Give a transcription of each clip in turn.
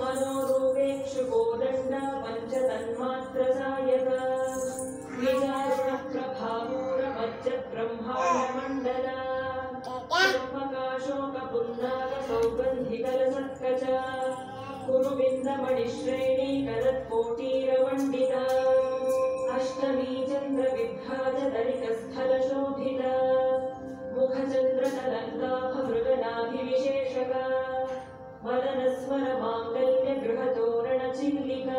मनोरूपेक्षुको दण्ड पञ्च तन्मात्रसायक विचारणप्रभापूरमच्च ब्रह्माण्डमण्डल ब्रह्मकाशोकपुन्नाकसौगन्धिकलसत्कच गुरुविन्दमणिश्रेणी करत्कोटीरमण्डिता ಪರಿವಾಹ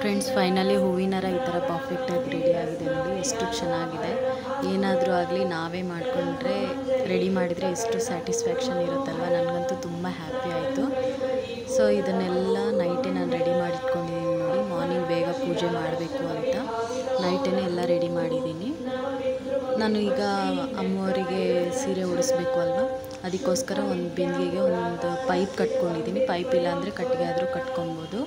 friends finally ಹೂವಿನರ ಈ ಥರ ಪರ್ಫೆಕ್ಟಾಗಿ ಆಗಿದೆ ನೋಡಿ, ಎಷ್ಟು ಚೆನ್ನಾಗಿದೆ. ಏನಾದರೂ ಆಗಲಿ ನಾವೇ ಮಾಡಿಕೊಂಡ್ರೆ ರೆಡಿ ಮಾಡಿದರೆ ಎಷ್ಟು ಸ್ಯಾಟಿಸ್ಫ್ಯಾಕ್ಷನ್ ಇರುತ್ತಲ್ವ? ನನಗಂತೂ ತುಂಬ ಹ್ಯಾಪಿ ಆಯಿತು. ಸೊ ಇದನ್ನೆಲ್ಲ ನೈಟೇ ನಾನು ರೆಡಿ ಮಾಡಿಟ್ಕೊಂಡಿದ್ದೀನಿ ನೋಡಿ ಮಾರ್ನಿಂಗ್ ಬೇಗ ಪೂಜೆ ಮಾಡಬೇಕು ಅಂತ. ನೈಟೇ ಎಲ್ಲ ರೆಡಿ ಮಾಡಿದ್ದೀನಿ ನಾನು ಈಗ ಅಮ್ಮವರಿಗೆ ಸೀರೆ ಉಡಿಸ್ಬೇಕು ಅಲ್ವಾ? ಅದಕ್ಕೋಸ್ಕರ ಒಂದು ಬಿಂದಿಗೆಗೆ ಒಂದು ಪೈಪ್ ಕಟ್ಕೊಂಡಿದ್ದೀನಿ. ಪೈಪ್ ಇಲ್ಲ ಅಂದರೆ ಕಟ್ಟಿಗೆ ಆದರೂ ಕಟ್ಕೊಬೋದು.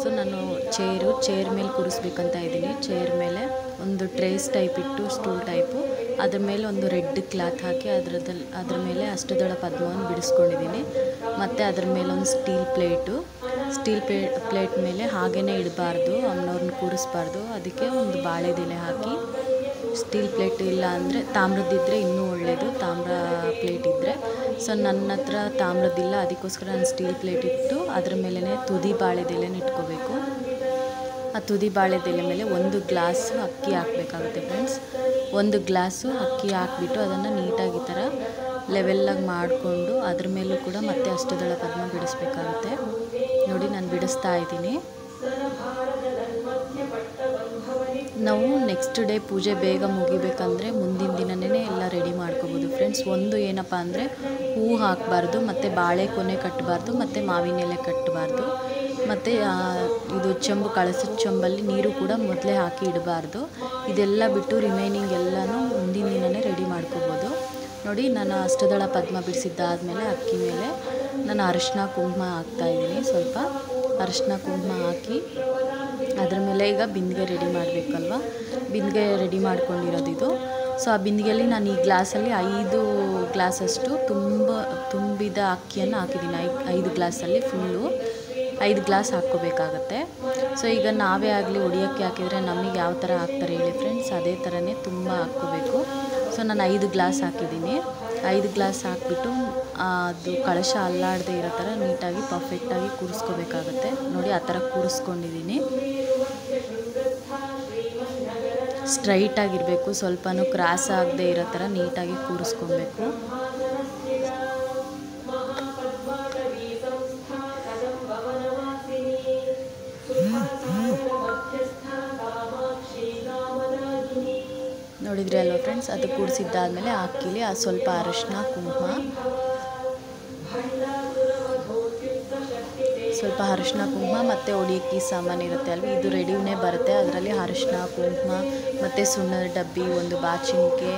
ಸೊ ನಾನು ಚೇರು ಚೇರ್ ಮೇಲೆ ಕೂರಿಸ್ಬೇಕಂತ ಇದ್ದೀನಿ. ಚೇರ್ ಮೇಲೆ ಒಂದು ಟ್ರೇಸ್ ಟೈಪ್ ಇಟ್ಟು ಸ್ಟೂಲ್ ಟೈಪು ಅದ್ರ ಮೇಲೆ ಒಂದು ರೆಡ್ ಕ್ಲಾತ್ ಹಾಕಿ ಅದರದಲ್ಲಿ ಅದ್ರ ಮೇಲೆ ಅಷ್ಟದಳ ಪದ್ಮವನ್ನು ಬಿಡಿಸ್ಕೊಂಡಿದ್ದೀನಿ. ಮತ್ತು ಅದ್ರ ಮೇಲೆ ಒಂದು steel plate steel play plate ಮೇಲೆ ಹಾಗೇ ಇಡಬಾರ್ದು, ಅಮ್ಮನವ್ರನ್ನ ಕೂರಿಸ್ಬಾರ್ದು. ಅದಕ್ಕೆ ಒಂದು ಬಾಳೆದೆಲೆ ಹಾಕಿ ಸ್ಟೀಲ್ ಪ್ಲೇಟ್ ಇಲ್ಲ ಅಂದರೆ ತಾಮ್ರದಿದ್ದರೆ ಇನ್ನೂ ಒಳ್ಳೆಯದು ತಾಮ್ರ ಪ್ಲೇಟ್ ಇದ್ದರೆ ಸೊ ನನ್ನ ಹತ್ರ ತಾಮ್ರದ್ದಿಲ್ಲ ಅದಕ್ಕೋಸ್ಕರ ನಾನು ಸ್ಟೀಲ್ ಪ್ಲೇಟ್ ಇಟ್ಟು ಅದ್ರ ಮೇಲೇ ತುದಿ ಬಾಳೆದೆಲೆನ ಇಟ್ಕೋಬೇಕು. ಆ ತುದಿ ಬಾಳೆದೆಲೆ ಮೇಲೆ ಒಂದು ಗ್ಲಾಸು ಅಕ್ಕಿ ಹಾಕಬೇಕಾಗುತ್ತೆ ಫ್ರೆಂಡ್ಸ್ ಒಂದು ಗ್ಲಾಸು ಅಕ್ಕಿ ಹಾಕ್ಬಿಟ್ಟು ಅದನ್ನು ನೀಟಾಗಿ ಥರ ಲೆವೆಲ್ಲಾಗಿ ಮಾಡಿಕೊಂಡು ಅದ್ರ ಮೇಲೂ ಕೂಡ ಮತ್ತೆ ಅಷ್ಟದಳ ಪದ್ಮ ಬಿಡಿಸ್ಬೇಕಾಗುತ್ತೆ. ನೋಡಿ, ನಾನು ಬಿಡಿಸ್ತಾ ಇದ್ದೀನಿ. ನಾವು ನೆಕ್ಸ್ಟ್ ಡೇ ಪೂಜೆ ಬೇಗ ಮುಗಿಬೇಕಂದ್ರೆ ಮುಂದಿನ ದಿನನೇ ಎಲ್ಲ ರೆಡಿ ಮಾಡ್ಕೋಬೋದು. ಫ್ರೆಂಡ್ಸ್ ಒಂದು ಏನಪ್ಪ ಅಂದರೆ ಹೂ ಹಾಕಬಾರ್ದು, ಮತ್ತು ಬಾಳೆ ಕೊನೆ ಕಟ್ಟಬಾರ್ದು ಮತ್ತು ಮಾವಿನ ಎಲೆ ಕಟ್ಟಬಾರ್ದು ಮತ್ತು ಇದು ಚೆಂಬು ಕಳಸದ ಚೆಂಬಲ್ಲಿ ನೀರು ಕೂಡ ಮೊದಲೇ ಹಾಕಿ ಇಡಬಾರ್ದು. ಇದೆಲ್ಲ ಬಿಟ್ಟು ರಿಮೈನಿಂಗ್ ಎಲ್ಲನೂ ಮುಂದಿನ ದಿನನೇ ರೆಡಿ ಮಾಡ್ಕೋಬೋದು. ನೋಡಿ, ನಾನು ಅಷ್ಟದಳ ಪದ್ಮ ಬಿಡಿಸಿದ್ದಾದಮೇಲೆ ಅಕ್ಕಿ ಮೇಲೆ ನಾನು ಅರಿಶಿನ ಕುಂಕುಮ ಹಾಕ್ತಾಯಿದ್ದೀನಿ ಸ್ವಲ್ಪ ಅರಿಶಿನ ಕುಂಕುಮ ಹಾಕಿ ಅದ್ರ ಮೇಲೆ ಈಗ ಬಿಂದಿಗೆ ರೆಡಿ ಮಾಡಬೇಕಲ್ವ? ಬಿಂದಿಗೆ ರೆಡಿ ಮಾಡ್ಕೊಂಡಿರೋದು ಇದು. ಸೊ ಆ ಬಿಂದಿಗೆಯಲ್ಲಿ ನಾನು ಈ ಗ್ಲಾಸಲ್ಲಿ ಐದು ಗ್ಲಾಸಷ್ಟು ತುಂಬ, ತುಂಬಿದ ಅಕ್ಕಿಯನ್ನು ಹಾಕಿದ್ದೀನಿ. ಐ, ಐದು ಗ್ಲಾಸಲ್ಲಿ ಫುಲ್ಲು. ಐದು ಗ್ಲಾಸ್ ಹಾಕ್ಕೋಬೇಕಾಗತ್ತೆ. ಸೊ ಈಗ ನಾವೇ ಆಗಲಿ ಹೊಡಿಯೋಕ್ಕೆ ಹಾಕಿದರೆ ನಮಗೆ ಯಾವ ಥರ ಹಾಕ್ತಾರೆ ಹೇಳಿ ಫ್ರೆಂಡ್ಸ್ ಅದೇ ಥರನೇ ತುಂಬ ಹಾಕ್ಕೋಬೇಕು. ಸೊ ನಾನು ಐದು ಗ್ಲಾಸ್ ಹಾಕಿದ್ದೀನಿ. ಐದು ಗ್ಲಾಸ್ ಹಾಕ್ಬಿಟ್ಟು ಅದು ಕಳಶ ಅಲ್ಲಾಡದೆ ಇರೋ ಥರ ನೀಟಾಗಿ ಪರ್ಫೆಕ್ಟಾಗಿ ಕೂರಿಸ್ಕೋಬೇಕಾಗತ್ತೆ. ನೋಡಿ, ಆ ಥರ ಕೂರಿಸ್ಕೊಂಡಿದ್ದೀನಿ. ಸ್ಟ್ರೈಟಾಗಿರಬೇಕು, ಸ್ವಲ್ಪನೂ ಕ್ರಾಸ್ ಆಗದೆ ಇರೋ ಥರ ನೀಟಾಗಿ ಕೂರಿಸ್ಕೊಬೇಕು. ನೋಡಿದ್ರಿ ಅಲ್ವಾ ಫ್ರೆಂಡ್ಸ್ ಅದು ಕೂಡಿಸಿದ್ದಾದಮೇಲೆ ಅಕ್ಕಿಲಿ ಆ ಸ್ವಲ್ಪ ಅರಶಿನ, ಕುಂಕುಮ. ಸ್ವಲ್ಪ ಅರಿಶಿನ ಕುಂಕುಮ ಮತ್ತು ಒಡಿಯಕ್ಕಿ ಸಾಮಾನು ಇರುತ್ತೆ ಅಲ್ವ? ಇದು ರೆಡಿನೇ ಬರುತ್ತೆ. ಅದರಲ್ಲಿ ಅರಿಶಿನ ಕುಂಕುಮ ಮತ್ತು ಸುಣ್ಣದ ಡಬ್ಬಿ, ಒಂದು ಬಾಚಿಣಿಕೆ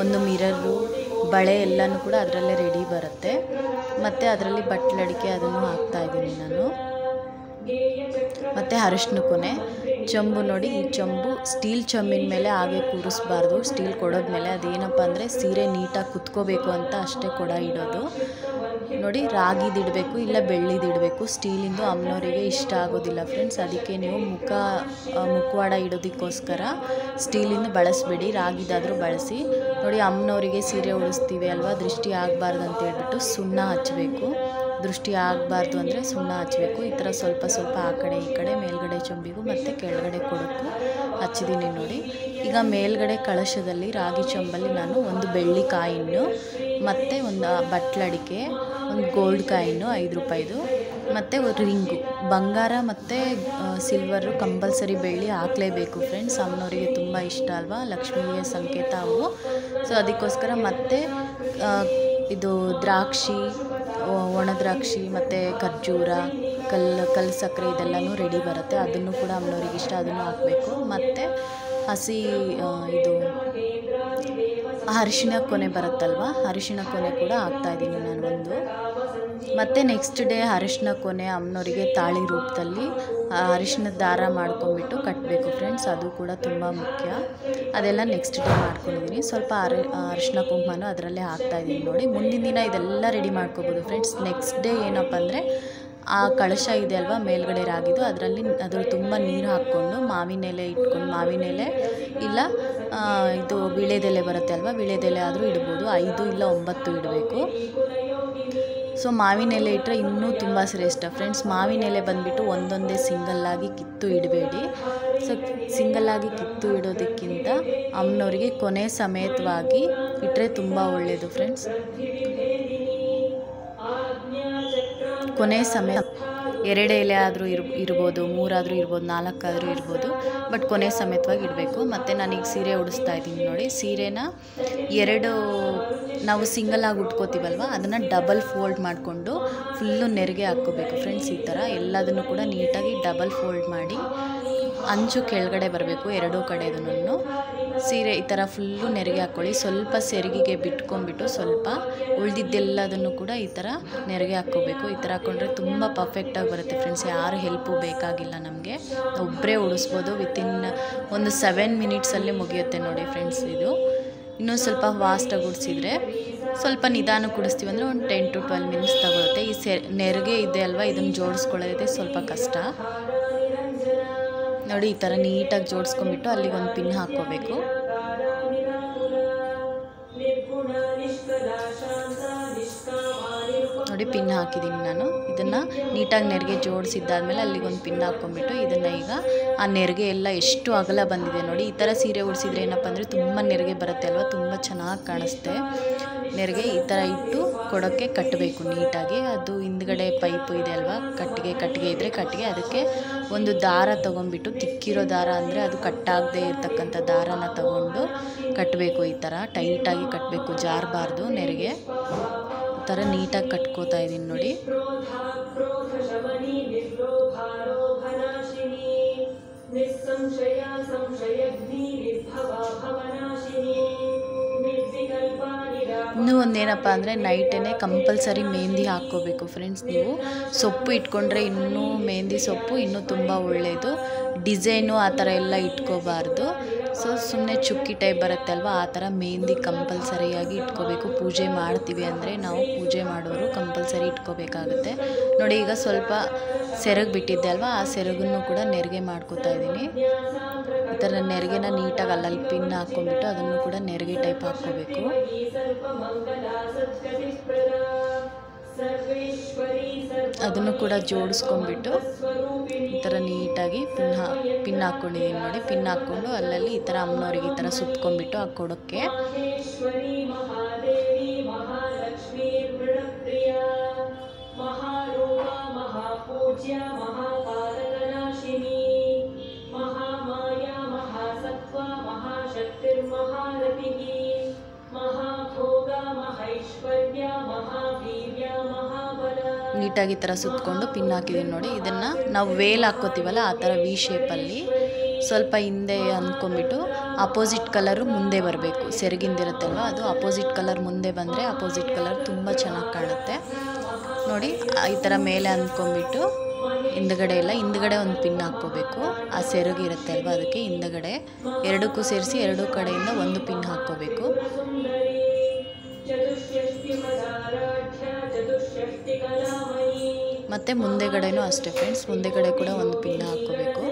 ಒಂದು ಮಿರರು, ಬಳೆ ಎಲ್ಲನೂ ಕೂಡ ಅದರಲ್ಲೇ ರೆಡಿ ಬರುತ್ತೆ. ಮತ್ತು ಅದರಲ್ಲಿ ಬಟ್ಲಡಿಕೆ ಅದನ್ನು ಹಾಕ್ತಾಯಿದ್ದೀನಿ ನಾನು. ಮತ್ತು ಕೊನೆ. ಚಂಬು ನೋಡಿ, ಈ ಚಂಬು ಸ್ಟೀಲ್ ಚಂಬಿನ ಮೇಲೆ ಹಾಗೆ ಕೂರಿಸ್ಬಾರ್ದು. ಸ್ಟೀಲ್ ಕೊಡೋದ್ಮೇಲೆ ಅದೇನಪ್ಪ ಅಂದರೆ ಸೀರೆ ನೀಟಾಗಿ ಕುತ್ಕೋಬೇಕು ಅಂತ ಅಷ್ಟೇ ಕೊಡ ಇಡೋದು. ನೋಡಿ ರಾಗಿದಿಡಬೇಕು ಇಲ್ಲ ಬೆಳ್ಳಿದಿಡಬೇಕು ಸ್ಟೀಲಿಂದು ಅಮ್ಮನವರಿಗೆ ಇಷ್ಟ ಆಗೋದಿಲ್ಲ ಫ್ರೆಂಡ್ಸ್. ಅದಕ್ಕೆ ನೀವು ಮುಖ ಮುಖವಾಡ ಇಡೋದಕ್ಕೋಸ್ಕರ ಸ್ಟೀಲಿಂದು ಬಳಸಬೇಡಿ. ರಾಗಿದಾದರೂ ಬಳಸಿ. ನೋಡಿ ಅಮ್ಮನವರಿಗೆ ಸೀರೆ ಉಳಿಸ್ತೀವಿ ಅಲ್ವಾ? ದೃಷ್ಟಿ ಆಗಬಾರ್ದು ಅಂತ ಹೇಳ್ಬಿಟ್ಟು ಸುಣ್ಣ ಹಚ್ಚಬೇಕು ದೃಷ್ಟಿ ಆಗಬಾರ್ದು ಅಂದರೆ ಸುಣ್ಣ ಹಚ್ಚಬೇಕು ಈ ಥರ ಸ್ವಲ್ಪ ಸ್ವಲ್ಪ ಆ ಕಡೆ, ಈ ಕಡೆ, ಮೇಲ್ಗಡೆ ಚೊಂಬಿಗೂ ಮತ್ತು ಕೆಳಗಡೆ ಕೊಡಕ್ಕು ಹಚ್ಚಿದ್ದೀನಿ ನೋಡಿ. ಈಗ ಮೇಲ್ಗಡೆ ಕಳಶದಲ್ಲಿ ರಾಗಿ ಚೊಂಬಲ್ಲಿ ನಾನು ಒಂದು ಬೆಳ್ಳಿ ಕಾಯಿನ್ನು ಮತ್ತು ಒಂದು ಬಟ್ಲಡಿಕೆ ಒಂದು ಗೋಲ್ಡ್ ಕಾಯಿನು ಐದು ರೂಪಾಯಿದು, ಮತ್ತು ರಿಂಗು. ಬಂಗಾರ ಮತ್ತು ಸಿಲ್ವರು ಕಂಪಲ್ಸರಿ ಬೆಳ್ಳಿ ಹಾಕಲೇಬೇಕು ಫ್ರೆಂಡ್ಸ್ ಅಮ್ಮನವರಿಗೆ ತುಂಬ ಇಷ್ಟ ಅಲ್ವಾ? ಲಕ್ಷ್ಮಿಯ ಸಂಕೇತ ಅವು. ಸೊ ಅದಕ್ಕೋಸ್ಕರ ಮತ್ತೆ ಇದು ದ್ರಾಕ್ಷಿ ಒಣದ್ರಾಕ್ಷಿ ಒಣ ದ್ರಾಕ್ಷಿ, ಮತ್ತು ಖರ್ಜೂರ ಕಲ್ಲು ಕಲ್ಲು ಸಕ್ಕರೆ ಇದೆಲ್ಲನೂ ರೆಡಿ ಬರುತ್ತೆ. ಅದನ್ನು ಕೂಡ ಅಮ್ಮನವ್ರಿಗೆ ಇಷ್ಟ, ಅದನ್ನು ಹಾಕಬೇಕು. ಮತ್ತು ಹಸಿ ಇದು ಅರಿಶಿಣ ಕೊನೆ ಬರುತ್ತಲ್ವ? ಅರಿಶಿನ ಕೊನೆ ಕೂಡ ಹಾಕ್ತಾಯಿದ್ದೀನಿ ನಾನು ಒಂದು. ಮತ್ತು ನೆಕ್ಸ್ಟ್ ಡೇ ಅರಿಶಿನ ಕೊನೆ ಅಮ್ಮನವರಿಗೆ ತಾಳಿ ರೂಪದಲ್ಲಿ ಅರಿಶಿನ ದಾರ ಮಾಡ್ಕೊಂಬಿಟ್ಟು ಕಟ್ಟಬೇಕು ಫ್ರೆಂಡ್ಸ್ ಅದು ಕೂಡ ತುಂಬ ಮುಖ್ಯ. ಅದೆಲ್ಲ ನೆಕ್ಸ್ಟ್ ಡೇ ಮಾಡ್ಕೊಂಡಿದ್ದೀನಿ. ಸ್ವಲ್ಪ ಅರಿ ಅರಿಶಿನ ಕುಂಕುಮನೂ ಅದರಲ್ಲೇ ಹಾಕ್ತಾಯಿದ್ದೀನಿ ನೋಡಿ. ಮುಂದಿನ ದಿನ ಇದೆಲ್ಲ ರೆಡಿ ಮಾಡ್ಕೋಬೋದು ಫ್ರೆಂಡ್ಸ್ ನೆಕ್ಸ್ಟ್ ಡೇ ಏನಪ್ಪ ಅಂದರೆ, ಆ ಕಳಶ ಇದೆ ಅಲ್ವಾ, ಮೇಲ್ಗಡೆ ರಾಗಿದು, ಅದರಲ್ಲಿ ಅದ್ರ ತುಂಬ ನೀರು ಹಾಕ್ಕೊಂಡು ಮಾವಿನ ಎಲೆ ಇಟ್ಕೊಂಡು, ಮಾವಿನ ಎಲೆ ಇಲ್ಲ ಇದು ವೀಳ್ಯದೆಲೆ ಬರುತ್ತೆ ಅಲ್ವಾ? ವೀಳ್ಯದೆಲೆ ಆದರೂ ಇಡ್ಬೋದು. ಐದು ಇಲ್ಲ ಒಂಬತ್ತು ಇಡಬೇಕು. ಸೊ ಮಾವಿನ ಎಲೆ ಇಟ್ಟರೆ ಇನ್ನೂ ತುಂಬ ಶ್ರೇಷ್ಠ. ಫ್ರೆಂಡ್ಸ್ ಮಾವಿನ ಎಲೆ ಬಂದುಬಿಟ್ಟು ಒಂದೊಂದೇ ಸಿಂಗಲ್ಲಾಗಿ ಕಿತ್ತು ಇಡಬೇಡಿ. ಸೊ ಸಿಂಗಲ್ಲಾಗಿ ಕಿತ್ತು ಇಡೋದಕ್ಕಿಂತ ಅಮ್ಮನವ್ರಿಗೆ ಕೊನೆ ಸಮೇತವಾಗಿ ಇಟ್ಟರೆ ತುಂಬ ಒಳ್ಳೆಯದು ಫ್ರೆಂಡ್ಸ್ ಕೊನೆ ಸಮಯ ಎರಡು ಎಲೆ ಆದರೂ ಇರ್, ಇರ್ಬೋದು, ಮೂರಾದರೂ ಇರ್ಬೋದು, ನಾಲ್ಕಾದರೂ ಇರ್ಬೋದು, ಬಟ್ ಕೊನೆ ಸಮೇತವಾಗಿ ಇಡಬೇಕು. ಮತ್ತು ನಾನೀಗ ಸೀರೆ ಉಡಿಸ್ತಾ ಇದ್ದೀನಿ ನೋಡಿ. ಸೀರೆನ ಎರಡು ನಾವು ಸಿಂಗಲ್ ಆಗಿ ಉಟ್ಕೋತೀವಲ್ವ, ಅದನ್ನು ಡಬಲ್ ಫೋಲ್ಡ್ ಮಾಡಿಕೊಂಡು ಫುಲ್ಲು ನೆರಿಗೆ ಹಾಕ್ಕೋಬೇಕು. ಫ್ರೆಂಡ್ಸ್, ಈ ಥರ ಎಲ್ಲದನ್ನು ಕೂಡ ನೀಟಾಗಿ ಡಬಲ್ ಫೋಲ್ಡ್ ಮಾಡಿ ಅಂಚು ಕೆಳಗಡೆ ಬರಬೇಕು, ಎರಡೂ ಕಡೆದೂ ಸೀರೆ ಈ ಥರ ಫುಲ್ಲು ನೆರಿಗೆ ಹಾಕ್ಕೊಳ್ಳಿ. ಸ್ವಲ್ಪ ಸೆರಿಗೆಗೆ ಬಿಟ್ಕೊಂಡ್ಬಿಟ್ಟು ಸ್ವಲ್ಪ ಉಳಿದಿದ್ದೆಲ್ಲದನ್ನು ಕೂಡ ಈ ಥರ ನೆರಿಗೆ ಹಾಕ್ಕೋಬೇಕು. ಈ ಥರ ಹಾಕ್ಕೊಂಡ್ರೆ ತುಂಬ ಪರ್ಫೆಕ್ಟಾಗಿ ಬರುತ್ತೆ ಫ್ರೆಂಡ್ಸ್ ಯಾರು ಹೆಲ್ಪು ಬೇಕಾಗಿಲ್ಲ ನಮಗೆ. ಒಬ್ಬರೇ ಉಡಿಸ್ಬೋದು ವಿತಿನ್ ಒಂದು ಸೆವೆನ್ ಮಿನಿಟ್ಸಲ್ಲಿ ಮುಗಿಯುತ್ತೆ ನೋಡಿ ಫ್ರೆಂಡ್ಸ್ ಇದು. ಇನ್ನೂ ಸ್ವಲ್ಪ ಫಾಸ್ಟಾಗಿ ಉಡಿಸಿದ್ರೆ ಸ್ವಲ್ಪ ನಿಧಾನ ಕುಡಿಸ್ತೀವಿ ಅಂದರೆ ಒಂದು ಟೆನ್ ಟು ಟ್ವೆಲ್ ಮಿನಿಟ್ಸ್ ತಗೊಳುತ್ತೆ. ಈ ಸೆ, ನೆರಿಗೆ ಇದೆ ಅಲ್ವಾ? ಇದನ್ನು ಜೋಡಿಸ್ಕೊಳ್ಳೋದೇ ಸ್ವಲ್ಪ ಕಷ್ಟ. ನೋಡಿ ಈ ಥರ ನೀಟಾಗಿ ಜೋಡಿಸ್ಕೊಂಡ್ಬಿಟ್ಟು ಅಲ್ಲಿಗೆ ಒಂದು ಪಿನ್ ಹಾಕ್ಕೋಬೇಕು. ಪಿನ್ ಹಾಕಿದ್ದೀನಿ ನಾನು. ಇದನ್ನು ನೀಟಾಗಿ ನೆರಿಗೆ ಜೋಡಿಸಿದ್ದಾದ್ಮೇಲೆ ಅಲ್ಲಿಗೊಂದು ಪಿನ್ ಹಾಕ್ಕೊಂಡ್ಬಿಟ್ಟು ಇದನ್ನು ಈಗ ಆ ನೆರಿಗೆ ಎಲ್ಲ ಎಷ್ಟು ಅಗಲ ಬಂದಿದೆ ನೋಡಿ. ಈ ಥರ ಸೀರೆ ಉಡಿಸಿದ್ರೆ ಏನಪ್ಪ ಅಂದರೆ ತುಂಬ ನೆರಿಗೆ ಬರುತ್ತೆ ಅಲ್ವಾ? ತುಂಬ ಚೆನ್ನಾಗಿ ಕಾಣಿಸುತ್ತೆ ನೆರಿಗೆ ಈ ಥರ ಇಟ್ಟು ಕೊಡೋಕ್ಕೆ ಕಟ್ಟಬೇಕು ನೀಟಾಗಿ. ಅದು ಹಿಂದ್ಗಡೆ ಪೈಪು ಇದೆ ಅಲ್ವಾ? ಕಟ್ಟಿಗೆ ಕಟ್ಟಿಗೆ ಇದ್ದರೆ ಕಟ್ಟಿಗೆ. ಅದಕ್ಕೆ ಒಂದು ದಾರ ತೊಗೊಂಡ್ಬಿಟ್ಟು ತಿಕ್ಕಿರೋ ದಾರ ಅಂದರೆ ಅದು ಕಟ್ಟಾಗದೇ ಇರ್ತಕ್ಕಂಥ ದಾರನ ತಗೊಂಡು ಕಟ್ಟಬೇಕು ಈ ಥರ. ಟೈಟಾಗಿ ಕಟ್ಟಬೇಕು, ಜಾರಬಾರ್ದು ನೆರಿಗೆ. ಥರ ನೀಟಾಗಿ ಕಟ್ಕೋತಾ ಇದ್ದೀನಿ ನೋಡಿ. ನಿಸ್ಸಂಶಯ ಸಂಶಯಗ್ನಿ ನಿರ್ಭವ ಭವನಾಶಿನಿ ನಿರ್ವಿಕಲ್ಪ ನಿರಾ ಇನ್ನೂ ಒಂದೇನಪ್ಪ ಅಂದರೆ ನೈಟೇ ಕಂಪಲ್ಸರಿ ಮೆಹಂದಿ ಹಾಕ್ಕೋಬೇಕು ಫ್ರೆಂಡ್ಸ್ ನೀವು. ಸೊಪ್ಪು ಇಟ್ಕೊಂಡ್ರೆ ಇನ್ನೂ ಮೆಹಂದಿ ಸೊಪ್ಪು ಇನ್ನೂ ತುಂಬ ಒಳ್ಳೆಯದು ಡಿಸೈನು ಆ ಥರ ಎಲ್ಲ ಇಟ್ಕೋಬಾರ್ದು. ಸೊ ಸುಮ್ಮನೆ ಚುಕ್ಕಿ ಟೈಪ್ ಬರುತ್ತೆ ಅಲ್ವಾ? ಆ ಥರ ಮೆಹಂದಿ ಕಂಪಲ್ಸರಿಯಾಗಿ ಇಟ್ಕೋಬೇಕು. ಪೂಜೆ ಮಾಡ್ತೀವಿ ಅಂದರೆ ನಾವು ಪೂಜೆ ಮಾಡೋರು ಕಂಪಲ್ಸರಿ ಇಟ್ಕೋಬೇಕಾಗುತ್ತೆ. ನೋಡಿ, ಈಗ ಸ್ವಲ್ಪ ಸೆರಗು ಬಿಟ್ಟಿದ್ದೆ ಅಲ್ವಾ? ಆ ಸೆರಗನ್ನು ಕೂಡ ನೆರಿಗೆ ಮಾಡ್ಕೋತಾ ಇದ್ದೀನಿ. ಈ ಥರ ನೆರಿಗೆನ ನೀಟಾಗಿ ಅಲ್ಲಲ್ಲಿ ಪಿನ್ ಹಾಕ್ಕೊಂಡ್ಬಿಟ್ಟು ಅದನ್ನು ಕೂಡ ನೆರಿಗೆ ಟೈಪ್ ಹಾಕ್ಕೋಬೇಕು. ಅದನ್ನು ಕೂಡ ಜೋಡಿಸ್ಕೊಂಡ್ಬಿಟ್ಟು ಈ ಥರ ನೀಟಾಗಿ ಪಿನ್ ಹಾ ಪಿನ್ ಹಾಕ್ಕೊಂಡಿದ್ದೀನಿ ನೋಡಿ ಪಿನ್ ಹಾಕ್ಕೊಂಡು ಅಲ್ಲಲ್ಲಿ ಈ ಥರ ಅಮ್ಮನವ್ರಿಗೆ ಈ ಥರ ಸುತ್ಕೊಂಡ್ಬಿಟ್ಟು ಆ ನೀಟಾಗಿ ಈ ಥರ ಸುತ್ತಕೊಂಡು ಪಿನ್ ಹಾಕಿದ್ದೀನಿ ನೋಡಿ. ಇದನ್ನು ನಾವು ವೇಲ್ ಹಾಕ್ಕೋತೀವಲ್ಲ, ಆ ಥರ ವಿ ಶೇಪಲ್ಲಿ ಸ್ವಲ್ಪ ಹಿಂದೆ ಅಂದ್ಕೊಂಬಿಟ್ಟು ಅಪೋಸಿಟ್ ಕಲರು ಮುಂದೆ ಬರಬೇಕು. ಸೆರಗಿಂದಿರುತ್ತಲ್ವ, ಅದು ಅಪೋಸಿಟ್ ಕಲರ್ ಮುಂದೆ ಬಂದರೆ ಅಪೋಸಿಟ್ ಕಲರ್ ತುಂಬ ಚೆನ್ನಾಗಿ ಕಾಣುತ್ತೆ. ನೋಡಿ, ಈ ಥರ ಮೇಲೆ ಅಂದ್ಕೊಂಬಿಟ್ಟು ಹಿಂದ್ಗಡೆ ಎಲ್ಲ, ಹಿಂದ್ಗಡೆ ಒಂದು ಪಿನ್ ಹಾಕ್ಕೋಬೇಕು. ಆ ಸೆರಗು ಇರುತ್ತೆ ಅಲ್ವಾ ಅದಕ್ಕೆ ಹಿಂದ್ಗಡೆ ಎರಡಕ್ಕೂ ಸೇರಿಸಿ ಎರಡೂ ಕಡೆಯಿಂದ ಒಂದು ಪಿನ್ ಹಾಕ್ಕೋಬೇಕು. ಮತ್ತು ಮುಂದೆಗಡೆನೂ ಅಷ್ಟೇ ಫ್ರೆಂಡ್ಸ್, ಮುಂದೆಗಡೆ ಕೂಡ ಒಂದು ಪಿನ್ ಹಾಕ್ಕೋಬೇಕು.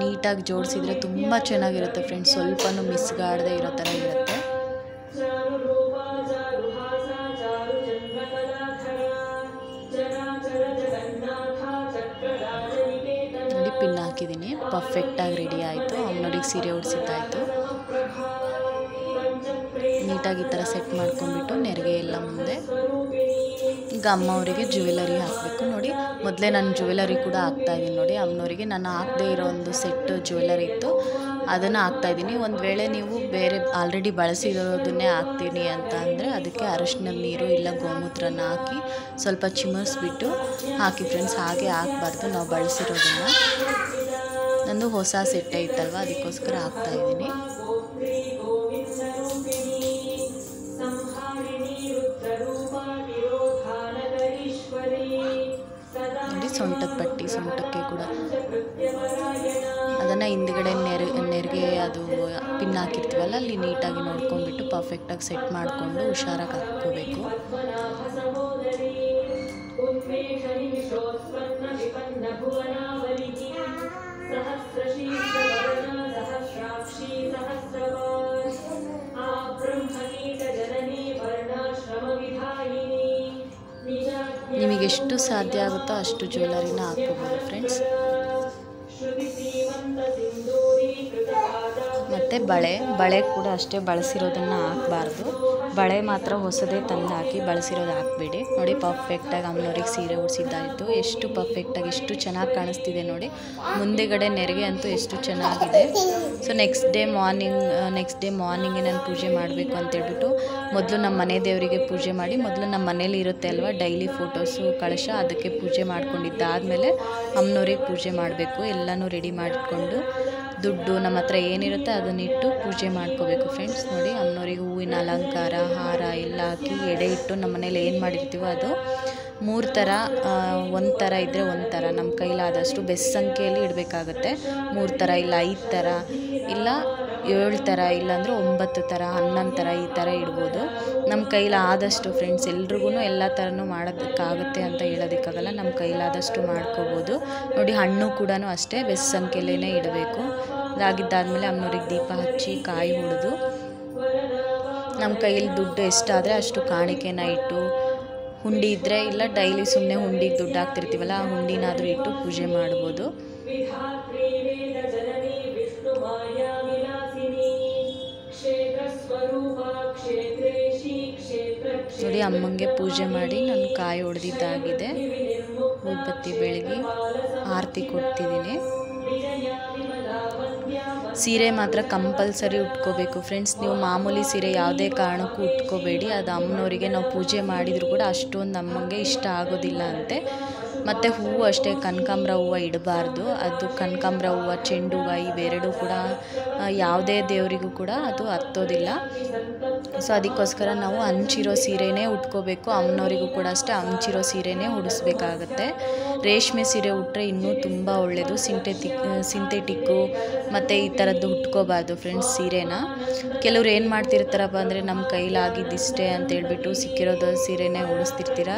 ನೀಟಾಗಿ ಜೋಡಿಸಿದ್ರೆ ತುಂಬ ಚೆನ್ನಾಗಿರುತ್ತೆ ಫ್ರೆಂಡ್ಸ್, ಸ್ವಲ್ಪನೂ ಮಿಸ್ಗಾಡದೆ ಇರೋ ಥರ ಇರುತ್ತೆ. ನೋಡಿ ಪಿನ್ ಹಾಕಿದ್ದೀನಿ. ಪರ್ಫೆಕ್ಟಾಗಿ ರೆಡಿ ಆಯಿತು. ಅಮ್ಮನೋಡಿಗೆ ಸೀರೆ ಉಡಿಸಿದ್ದಾಯಿತು. ನೀಟಾಗಿ ಈ ಥರ ಸೆಟ್ ಮಾಡ್ಕೊಂಡ್ಬಿಟ್ಟು ನೆರಿಗೆ ಎಲ್ಲ ಮುಂದೆ. ಈಗ ಅಮ್ಮ ಅವರಿಗೆ ಜ್ಯುವೆಲರಿ ಹಾಕಬೇಕು ನೋಡಿ. ಮೊದಲೇ ನಾನು ಜ್ಯುವೆಲರಿ ಕೂಡ ಹಾಕ್ತಾ ಇದ್ದೀನಿ ನೋಡಿ. ಅಮ್ಮನವರಿಗೆ ನಾನು ಹಾಕದೇ ಇರೋ ಒಂದು ಸೆಟ್ ಜ್ಯುವೆಲರಿ ಇತ್ತು. ಅದನ್ನು ಹಾಕ್ತಾ ಇದ್ದೀನಿ. ಒಂದು ವೇಳೆ ನೀವು ಬೇರೆ ಆಲ್ರೆಡಿ ಬಳಸಿರೋದನ್ನೇ ಹಾಕ್ತೀನಿ ಅಂತ ಅಂದರೆ ಅದಕ್ಕೆ ಅರಶಿನದ ನೀರು ಇಲ್ಲ ಗೋಮೂತ್ರನ ಹಾಕಿ ಸ್ವಲ್ಪ ಚಿಮರ್ಸ್ಬಿಟ್ಟು ಹಾಕಿ ಫ್ರೆಂಡ್ಸ್ ಹಾಗೆ ಹಾಕಬಾರ್ದು. ನಾವು ಬಳಸಿರೋದನ್ನು. ನಂದು ಹೊಸ ಸೆಟ್ ಇತ್ತಲ್ವ ಅದಕ್ಕೋಸ್ಕರ ಹಾಕ್ತಾ ಹಿಂದ್ಗಡೆ ನೆರೆ, ನೆರಿಗೆ ಅದು ಪಿನ್ ಹಾಕಿರ್ತೀವಲ್ಲ ಅಲ್ಲಿ ನೀಟಾಗಿ ನೋಡ್ಕೊಂಡ್ಬಿಟ್ಟು ಪರ್ಫೆಕ್ಟಾಗಿ ಸೆಟ್ ಮಾಡಿಕೊಂಡು ಹುಷಾರಾಗಿ ಹಾಕ್ಕೋಬೇಕು. ನಿಮಗೆ ಎಷ್ಟು ಸಾಧ್ಯ ಆಗುತ್ತೋ ಅಷ್ಟು ಜ್ಯುವೆಲರಿನ ಹಾಕ್ಕೋಬೋದು ಫ್ರೆಂಡ್ಸ್ ಮತ್ತು ಬಳೆ ಬಳೆ ಕೂಡ ಅಷ್ಟೇ ಬಳಸಿರೋದನ್ನು ಹಾಕಬಾರ್ದು. ಬಳೆ ಮಾತ್ರ ಹೊಸದೇ ತಂದು ಹಾಕಿ ಬಳಸಿರೋದು ಹಾಕ್ಬೇಡಿ. ನೋಡಿ ಪರ್ಫೆಕ್ಟಾಗಿ ಅಮ್ಮನವ್ರಿಗೆ ಸೀರೆ ಉಡಿಸಿದ್ದಾಯಿತು. ಎಷ್ಟು ಪರ್ಫೆಕ್ಟಾಗಿ ಎಷ್ಟು ಚೆನ್ನಾಗಿ ಕಾಣಿಸ್ತಿದೆ ನೋಡಿ. ಮುಂದೆಗಡೆ ನೆರಿಗೆ ಅಂತೂ ಎಷ್ಟು ಚೆನ್ನಾಗಿದೆ. So next day morning next day ಮಾರ್ನಿಂಗೇ ನಾನು ಪೂಜೆ ಮಾಡಬೇಕು ಅಂತೇಳ್ಬಿಟ್ಟು ಮೊದಲು ನಮ್ಮ ಮನೆ ದೇವರಿಗೆ ಪೂಜೆ ಮಾಡಿ, ಮೊದಲು ನಮ್ಮ ಮನೇಲಿ ಇರುತ್ತೆ ಅಲ್ವಾ ಡೈಲಿ ಫೋಟೋಸು ಕಳಶ, ಅದಕ್ಕೆ ಪೂಜೆ ಮಾಡ್ಕೊಂಡಿದ್ದಾದಮೇಲೆ ಅಮ್ಮನವ್ರಿಗೆ ಪೂಜೆ ಮಾಡಬೇಕು. ಎಲ್ಲನೂ ರೆಡಿ ಮಾಡಿಕೊಂಡು ದುಡ್ಡು ನಮ್ಮ ಹತ್ರ ಏನಿರುತ್ತೆ ಅದನ್ನಿಟ್ಟು ಪೂಜೆ ಮಾಡ್ಕೋಬೇಕು ಫ್ರೆಂಡ್ಸ್ ನೋಡಿ, ಅಮ್ಮನವ್ರಿಗೆ ಹೂವಿನ ಅಲಂಕಾರ, ಹಾರ, ಎಲ್ಲ ಹಾಕಿ ಎಡೆ ಇಟ್ಟು ನಮ್ಮ ಮನೇಲಿ ಏನು ಮಾಡಿರ್ತೀವೋ ಅದು ಮೂರು ಥರ ಒಂದು ಥರ ಇದ್ದರೆ ಒಂದು ಥರ ನಮ್ಮ ಕೈಲಾದಷ್ಟು ಬೆಸ್ಟ್ ಸಂಖ್ಯೆಯಲ್ಲಿ ಇಡಬೇಕಾಗತ್ತೆ. ಮೂರು ಥರ ಇಲ್ಲ ಐದು ಥರ ಇಲ್ಲ ಏಳು ಥರ ಇಲ್ಲಾಂದರೆ ಒಂಬತ್ತು ಥರ ಹನ್ನೊಂದು ಥರ ಈ ಥರ ಇಡ್ಬೋದು. ನಮ್ಮ ಕೈಲಾದಷ್ಟು ಫ್ರೆಂಡ್ಸ್ ಎಲ್ರಿಗೂ ಎಲ್ಲ ಥರನೂ ಮಾಡೋದಕ್ಕಾಗುತ್ತೆ ಅಂತ ಹೇಳೋದಕ್ಕಾಗಲ್ಲ. ನಮ್ಮ ಕೈಲಾದಷ್ಟು ಮಾಡ್ಕೋಬೋದು. ನೋಡಿ, ಹಣ್ಣು ಕೂಡ ಅಷ್ಟೇ ಬೆಸ್ಟ್ ಸಂಖ್ಯೆಯಲ್ಲೇ ಇಡಬೇಕು. ಅದಾಗಿದ್ದಾದಮೇಲೆ ಅಮ್ಮನವ್ರಿಗೆ ದೀಪ ಹಚ್ಚಿ ಕಾಯಿ ಹೊಡೆದು ನಮ್ಮ ಕೈಯಲ್ಲಿ ದುಡ್ಡು ಎಷ್ಟಾದರೆ ಅಷ್ಟು ಕಾಣಿಕೆನ ಇಟ್ಟು, ಹುಂಡಿ ಇದ್ದರೆ ಇಲ್ಲ ಡೈಲಿ ಸುಮ್ಮನೆ ಹುಂಡಿಗೆ ದುಡ್ಡು ಹಾಕ್ತಿರ್ತೀವಲ್ಲ, ಆ ಹುಂಡಿನಾದರೂ ಇಟ್ಟು ಪೂಜೆ ಮಾಡ್ಬೋದು. ನೋಡಿ, ಅಮ್ಮಂಗೆ ಪೂಜೆ ಮಾಡಿ ನಾನು ಕಾಯಿ ಹೊಡೆದಿದ್ದಾಗಿದೆ ಊದ್ಬತ್ತಿ ಬೆಳಗ್ಗೆ ಆರತಿ ಕೊಡ್ತಿದ್ದೀನಿ. ಸೀರೆ ಮಾತ್ರ ಕಂಪಲ್ಸರಿ ಉಟ್ಕೋಬೇಕು. ಫ್ರೆಂಡ್ಸ್ ನೀವು ಮಾಮೂಲಿ ಸೀರೆ ಯಾವುದೇ ಕಾರಣಕ್ಕೂ ಉಟ್ಕೋಬೇಡಿ. ಅದು ಅಮ್ಮನವರಿಗೆ ನಾವು ಪೂಜೆ ಮಾಡಿದರೂ ಕೂಡ ಅಷ್ಟೊಂದು ನಮಗೆ ಇಷ್ಟ ಆಗೋದಿಲ್ಲ ಅಂತೆ. ಮತ್ತು ಹೂವು ಅಷ್ಟೇ, ಕನಕಾಂಬ್ರ ಹೂವು ಇಡಬಾರ್ದು. ಅದು ಕನಕಾಂಬ್ರ ಹೂವು, ಚೆಂಡು ಹೂವು ಇವೆರಡೂ ಕೂಡ ಯಾವುದೇ ದೇವರಿಗೂ ಕೂಡ ಅದು ಹತ್ತೋದಿಲ್ಲ. ಸೊ ಅದಕ್ಕೋಸ್ಕರ ನಾವು ಹಂಚಿರೋ ಸೀರೆನೇ ಉಟ್ಕೋಬೇಕು. ಅಮ್ಮನವರಿಗೂ ಕೂಡ ಅಷ್ಟೇ ಹಂಚಿರೋ ಸೀರೆನೇ ಉಡಿಸ್ಬೇಕಾಗತ್ತೆ. ರೇಷ್ಮೆ ಸೀರೆ ಉಟ್ಟರೆ ಇನ್ನೂ ತುಂಬ ಒಳ್ಳೆಯದು ಸಿಂಥೆಟಿಕ್ ಸಿಂಥೆಟಿಕ್ಕು ಮತ್ತು ಈ ಥರದ್ದು ಉಟ್ಕೋಬಾರ್ದು ಫ್ರೆಂಡ್ಸ್ ಸೀರೆನ. ಕೆಲವ್ರು ಏನು ಮಾಡ್ತಿರ್ತಾರಪ್ಪ ಅಂದರೆ ನಮ್ಮ ಕೈಲಾಗಿದ್ದಿಷ್ಟೇ ಅಂತ ಹೇಳ್ಬಿಟ್ಟು ಸಿಕ್ಕಿರೋದು ಸೀರೆನೇ ಉಡಿಸ್ತಿರ್ತೀರ.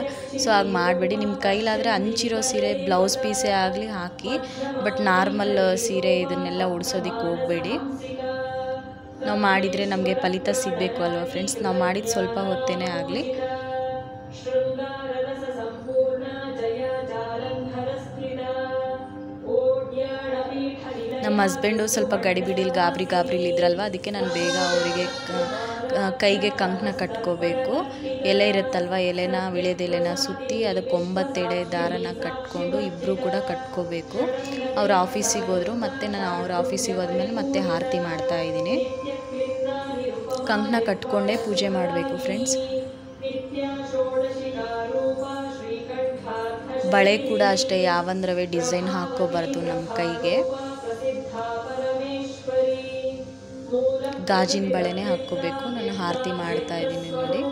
ಸೊ ಹಾಗೆ ಮಾಡಬೇಡಿ. ನಿಮ್ಮ ಕೈಲಾದರೆ ಹಂಚಿರೋ ಸೀರೆ ಬ್ಲೌಸ್ ಪೀಸೇ ಆಗಲಿ ಹಾಕಿ ಬಟ್ ನಾರ್ಮಲ್ ಸೀರೆ ಇದನ್ನೆಲ್ಲ ಉಡಿಸೋದಕ್ಕೆ ಹೋಗಬೇಡಿ. ನಾವು ಮಾಡಿದರೆ ನಮಗೆ ಫಲಿತ ಸಿಗಬೇಕು ಅಲ್ವಾ ಫ್ರೆಂಡ್ಸ್ ನಾವು ಮಾಡಿದ ಸ್ವಲ್ಪ ಹೊತ್ತೇನೆ ಆಗಲಿ. ನಮ್ಮ ಹಸ್ಬೆಂಡು ಸ್ವಲ್ಪ ಗಡಿಬಿಡಿಲಿ ಗಾಬರಿ ಗಾಬರಿಲಿ ಇದ್ರಲ್ವ? ಅದಕ್ಕೆ ನಾನು ಬೇಗ ಅವರಿಗೆ ಕೈಗೆ ಕಂಕಣ ಕಟ್ಕೋಬೇಕು. ಎಲೆ ಇರುತ್ತಲ್ವ? ಎಲೆನ ವಿಳೆದೆಲೆನ ಸುತ್ತಿ ಅದಕ್ಕೆ ಒಂಬತ್ತೆಡೆ ದಾರನ ಕಟ್ಕೊಂಡು ಇಬ್ಬರು ಕೂಡ ಕಟ್ಕೋಬೇಕು. ಅವ್ರ ಆಫೀಸಿಗೆ ಹೋದರು, ಮತ್ತು ನಾನು ಅವ್ರ ಆಫೀಸಿಗೆ ಹೋದ್ಮೇಲೆ ಮತ್ತೆ ಆರತಿ ಮಾಡ್ತಾ ಇದ್ದೀನಿ. ಕಂಕಣ ಕಟ್ಕೊಂಡೇ ಪೂಜೆ ಮಾಡಬೇಕು ಫ್ರೆಂಡ್ಸ್ ಬಳೆ ಕೂಡ ಅಷ್ಟೇ, ಯಾವಂದ್ರವೇ ಡಿಸೈನ್ ಹಾಕ್ಕೋಬಾರ್ದು ನಮ್ಮ ಕೈಗೆ. ಗಾಜಿನ ಬಳೆನೇ ಹಾಕ್ಕೋಬೇಕು. ನಾನು ಆರತಿ ಮಾಡ್ತಾ ಇದ್ದೀನಿ ನೋಡಿ.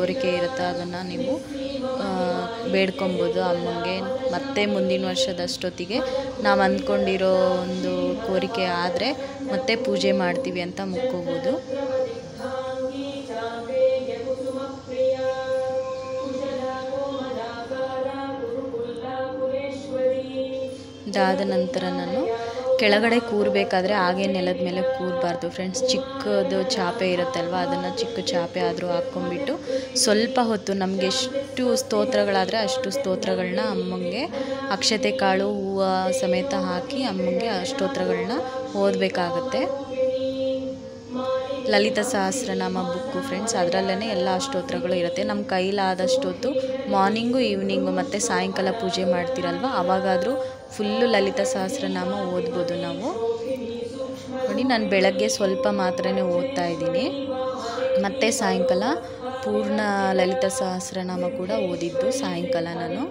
ಕೋರಿಕೆ ಇರುತ್ತೆ ಅದನ್ನು ನೀವು ಬೇಡ್ಕೊಬೋದು. ಅಮ್ಮಂಗೆ ಮತ್ತೆ ಮುಂದಿನ ವರ್ಷದಷ್ಟೊತ್ತಿಗೆ ನಾವು ಅಂದ್ಕೊಂಡಿರೋ ಒಂದು ಕೋರಿಕೆ ಆದರೆ ಮತ್ತೆ ಪೂಜೆ ಮಾಡ್ತೀವಿ ಅಂತ ಮುಕ್ಕೋಬೋದು. ಇದಾದ ನಂತರ ನಾನು ಕೆಳಗಡೆ ಕೂರಬೇಕಾದ್ರೆ ಹಾಗೆ ನೆಲದ ಮೇಲೆ ಕೂರಬಾರ್ದು. ಫ್ರೆಂಡ್ಸ್ ಚಿಕ್ಕದು ಚಾಪೆ ಇರುತ್ತಲ್ವ, ಅದನ್ನು ಚಿಕ್ಕ ಚಾಪೆ ಆದರೂ ಹಾಕ್ಕೊಂಬಿಟ್ಟು ಸ್ವಲ್ಪ ಹೊತ್ತು, ನಮಗೆ ಎಷ್ಟು ಸ್ತೋತ್ರಗಳಾದರೆ ಅಷ್ಟು ಸ್ತೋತ್ರಗಳನ್ನ ಅಮ್ಮಂಗೆ ಅಕ್ಷತೆ ಕಾಳು, ಹೂವು ಸಮೇತ ಹಾಕಿ ಅಮ್ಮಂಗೆ ಅಷ್ಟೋತ್ರಗಳನ್ನ ಓದಬೇಕಾಗತ್ತೆ. ಲಲಿತ ಸಹಸ್ರನಾಮ ಬುಕ್ಕು ಫ್ರೆಂಡ್ಸ್ ಅದರಲ್ಲೇ ಎಲ್ಲ ಅಷ್ಟೋತ್ರಗಳು ಇರುತ್ತೆ. ನಮ್ಮ ಕೈಲಾದಷ್ಟೊತ್ತು ಮಾರ್ನಿಂಗು ಈವ್ನಿಂಗು ಮತ್ತು ಸಾಯಂಕಾಲ ಪೂಜೆ ಮಾಡ್ತೀರಲ್ವ, ಅವಾಗಾದರೂ ಫುಲ್ಲು ಲಲಿತ ಸಹಸ್ರನಾಮ ಓದ್ಬೋದು ನಾವು. ನೋಡಿ, ನಾನು ಬೆಳಗ್ಗೆ ಸ್ವಲ್ಪ ಮಾತ್ರ ಓದ್ತಾ ಇದ್ದೀನಿ. ಮತ್ತು ಸಾಯಂಕಾಲ ಪೂರ್ಣ ಲಲಿತ ಸಹಸ್ರನಾಮ ಕೂಡ ಓದಿದ್ದು ಸಾಯಂಕಾಲ ನಾನು.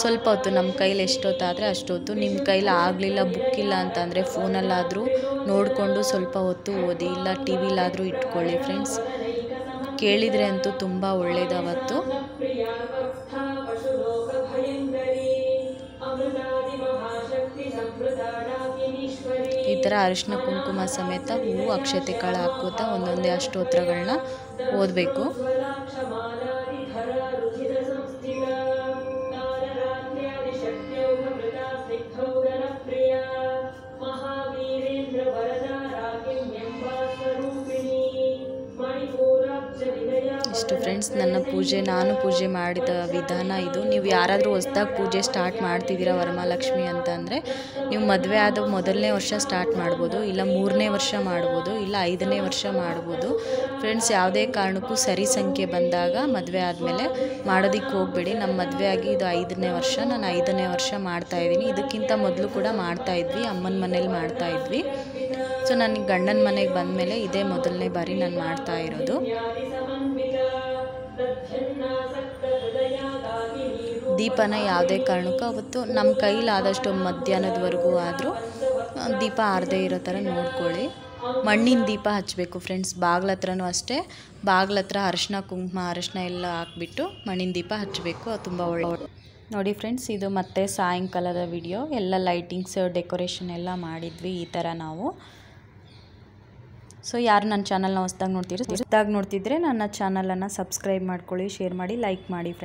ಸ್ವಲ್ಪ ಹೊತ್ತು ನಮ್ಮ ಕೈಲಿ ಎಷ್ಟೊತ್ತಾದರೆ ಅಷ್ಟೊತ್ತು. ನಿಮ್ಮ ಕೈಲಿ ಆಗಲಿಲ್ಲ ಬುಕ್ ಇಲ್ಲ ಅಂತಂದರೆ ಫೋನಲ್ಲಾದರೂ ನೋಡಿಕೊಂಡು ಸ್ವಲ್ಪ ಹೊತ್ತು ಓದಿ, ಇಲ್ಲ ಟಿ ವಿಲಾದರೂ ಇಟ್ಕೊಳ್ಳಿ ಫ್ರೆಂಡ್ಸ್ ಕೇಳಿದರೆ ಅಂತೂ ತುಂಬ ಒಳ್ಳೇದು ಸಂಪ್ರದಾಡಾಕಿನೀಶ್ವರಿ ಅರಿಶಿನ ಕುಂಕುಮ ಸಮೇತ ಹೂವು ಅಕ್ಷತೆ ಕಾಳು ಹಾಕೋತ ಒಂದೊಂದೇ ಅಷ್ಟೋತ್ರಗಳನ್ನ ಓದಬೇಕು. ಇಷ್ಟು ಫ್ರೆಂಡ್ಸ್ ನನ್ನ ಪೂಜೆ, ನಾನು ಪೂಜೆ ಮಾಡಿದ ವಿಧಾನ ಇದು. ನೀವು ಯಾರಾದರೂ ಹೊಸ್ದಾಗಿ ಪೂಜೆ ಸ್ಟಾರ್ಟ್ ಮಾಡ್ತಿದ್ದೀರಾ ವರಮಹಾಲಕ್ಷ್ಮಿ ಅಂತ ಅಂದರೆ, ನೀವು ಮದುವೆ ಆದ ಮೊದಲನೇ ವರ್ಷ ಸ್ಟಾರ್ಟ್ ಮಾಡ್ಬೋದು, ಇಲ್ಲ ಮೂರನೇ ವರ್ಷ ಮಾಡ್ಬೋದು, ಇಲ್ಲ ಐದನೇ ವರ್ಷ ಮಾಡ್ಬೋದು. ಫ್ರೆಂಡ್ಸ್ ಯಾವುದೇ ಕಾರಣಕ್ಕೂ ಸರಿ ಸಂಖ್ಯೆ ಬಂದಾಗ ಮದುವೆ ಆದಮೇಲೆ ಮಾಡೋದಕ್ಕೆ ಹೋಗಬೇಡಿ. ನಮ್ಮ ಮದುವೆ ಆಗಿ ಇದು ಐದನೇ ವರ್ಷ, ನಾನು ಐದನೇ ವರ್ಷ ಮಾಡ್ತಾ ಇದ್ದೀನಿ. ಇದಕ್ಕಿಂತ ಮೊದಲು ಕೂಡ ಮಾಡ್ತಾ ಇದ್ವಿ, ಅಮ್ಮನ ಮನೇಲಿ ಮಾಡ್ತಾ ಇದ್ವಿ. ಸೊ ನನಗೆ ಗಂಡನ ಮನೆಗೆ ಬಂದಮೇಲೆ ಇದೇ ಮೊದಲನೇ ಬಾರಿ ನಾನು ಮಾಡ್ತಾ ಇರೋದು. ದೀಪನ ಯಾವುದೇ ಕಾರಣಕ್ಕೂ ಅವತ್ತು ನಮ್ಮ ಕೈಲಾದಷ್ಟು ಮಧ್ಯಾಹ್ನದವರೆಗೂ ಆದರೂ ದೀಪ ಆರದೇ ಇರೋ ಥರ ನೋಡ್ಕೊಳ್ಳಿ. ಮಣ್ಣಿನ ದೀಪ ಹಚ್ಚಬೇಕು ಫ್ರೆಂಡ್ಸ್, ಬಾಗ್ಲ ಹತ್ರನೂ ಅಷ್ಟೇ. ಬಾಗ್ಲ ಹತ್ರ ಅರಶಿನ, ಕುಂಕುಮ, ಅರಶಿನ ಎಲ್ಲ ಹಾಕ್ಬಿಟ್ಟು ಮಣ್ಣಿನ ದೀಪ ಹಚ್ಚಬೇಕು, ಅದು ತುಂಬ ಒಳ್ಳೆ ನೋಡಿ ಫ್ರೆಂಡ್ಸ್, ಇದು ಮತ್ತೆ ಸಾಯಂಕಾಲದ ವಿಡಿಯೋ. ಎಲ್ಲ ಲೈಟಿಂಗ್ಸ್, ಡೆಕೋರೇಷನ್ ಎಲ್ಲ ಮಾಡಿದ್ವಿ ಈ ಥರ ನಾವು. ಸೊ, ಯಾರು ನನ್ನ ಚಾನಲ್ನ ಹೊಸ್ದಾಗಿ ನೋಡ್ತೀರಿ ಹೊಸ್ದಾಗಿ ನೋಡ್ತಿದ್ರೆ ನನ್ನ ಚಾನಲನ್ನು ಸಬ್ಸ್ಕ್ರೈಬ್ ಮಾಡ್ಕೊಳ್ಳಿ, ಶೇರ್ ಮಾಡಿ, ಲೈಕ್ ಮಾಡಿ ಫ್ರೆಂಡ್ಸ್.